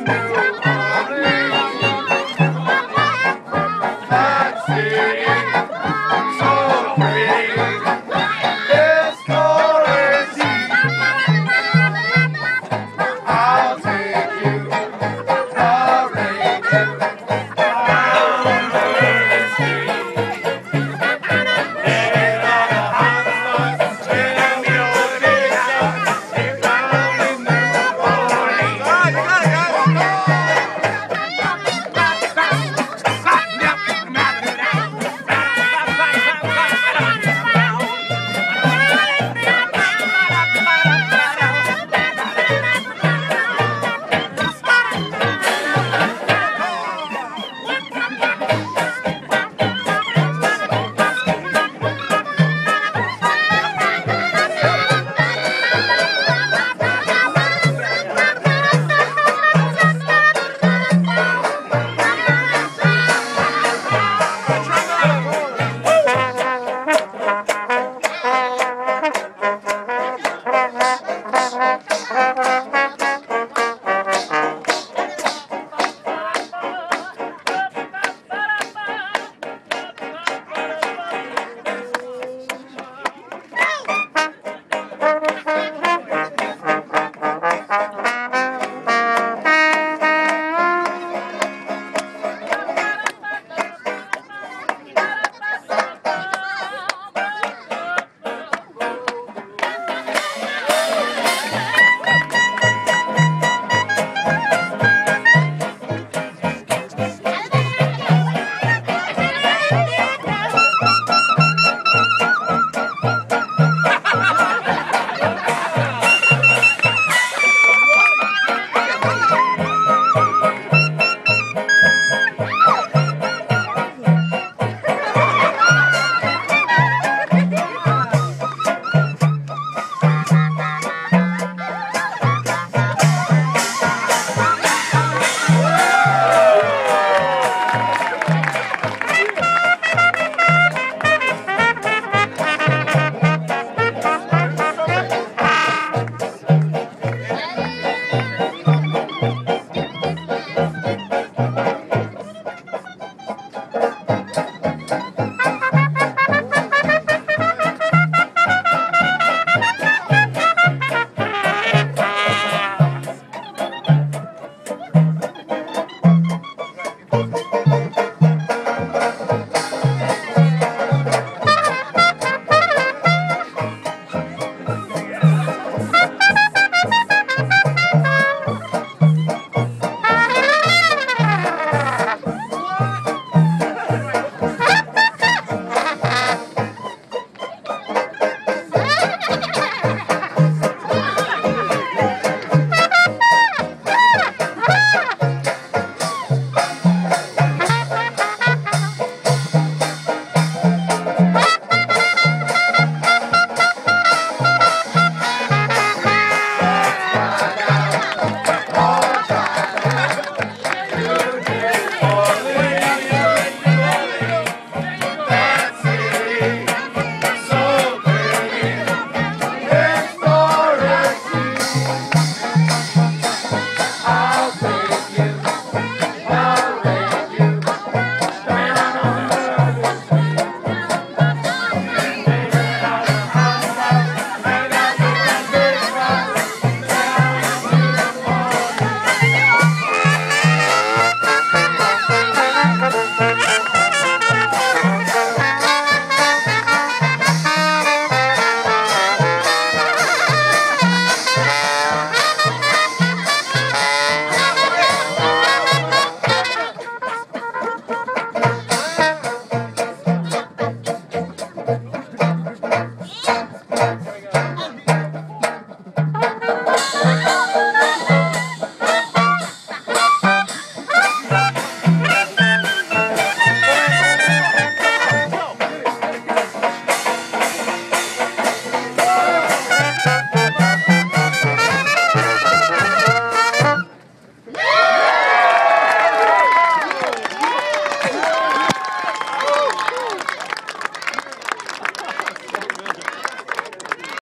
no.